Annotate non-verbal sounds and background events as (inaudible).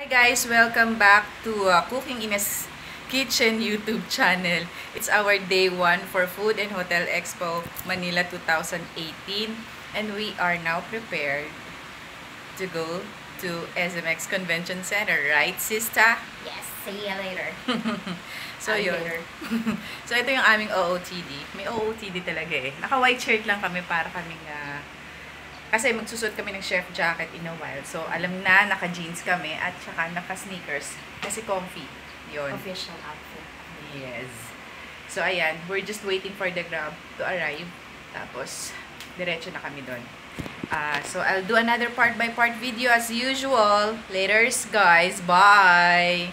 Hi guys! Welcome back to uh, Cooking Ines Kitchen YouTube channel. It's our day one for Food and Hotel Expo Manila 2018 and we are now prepared to go to SMX Convention Center, right Sista? Yes, see you later. (laughs) So yun. Alligator. (laughs) so ito yung aming OOTD. May OOTD talaga eh. Naka-white shirt lang kami para kaming ah, kasi magsusot kami ng chef jacket in a while. So alam na, naka-jeans kami at saka naka-sneakers. Kasi comfy. Yun. Official outfit. Yes. So ayan, we're just waiting for the grab to arrive. Tapos, diretso na kami doon. Ah, so I'll do another part by part video as usual. Laters guys. Bye!